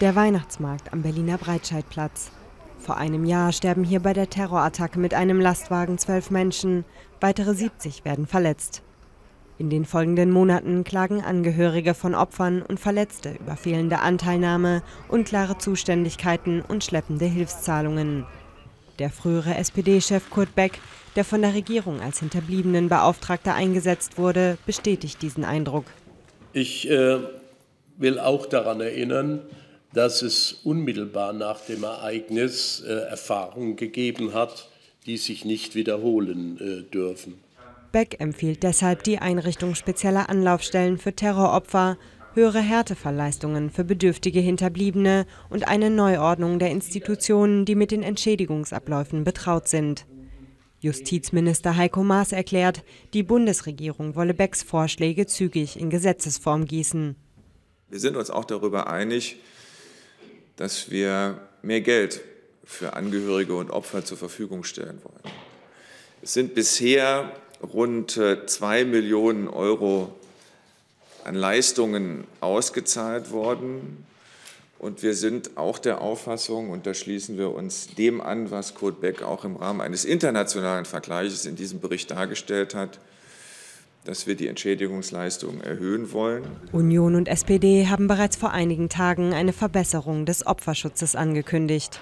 Der Weihnachtsmarkt am Berliner Breitscheidplatz. Vor einem Jahr sterben hier bei der Terrorattacke mit einem Lastwagen zwölf Menschen, weitere 70 werden verletzt. In den folgenden Monaten klagen Angehörige von Opfern und Verletzte über fehlende Anteilnahme, unklare Zuständigkeiten und schleppende Hilfszahlungen. Der frühere SPD-Chef Kurt Beck, der von der Regierung als Hinterbliebenenbeauftragter eingesetzt wurde, bestätigt diesen Eindruck. Ich äh, will auch daran erinnern, dass es unmittelbar nach dem Ereignis äh, Erfahrungen gegeben hat, die sich nicht wiederholen äh, dürfen. Beck empfiehlt deshalb die Einrichtung spezieller Anlaufstellen für Terroropfer, höhere Härtefallleistungen für bedürftige Hinterbliebene und eine Neuordnung der Institutionen, die mit den Entschädigungsabläufen betraut sind. Justizminister Heiko Maas erklärt, die Bundesregierung wolle Becks Vorschläge zügig in Gesetzesform gießen. Wir sind uns auch darüber einig, dass wir mehr Geld für Angehörige und Opfer zur Verfügung stellen wollen. Es sind bisher rund äh, zwei Millionen Euro an Leistungen ausgezahlt worden. Und wir sind auch der Auffassung, und da schließen wir uns dem an, was Kurt Beck auch im Rahmen eines internationalen Vergleiches in diesem Bericht dargestellt hat, dass wir die Entschädigungsleistungen erhöhen wollen. Union und SPD haben bereits vor einigen Tagen eine Verbesserung des Opferschutzes angekündigt.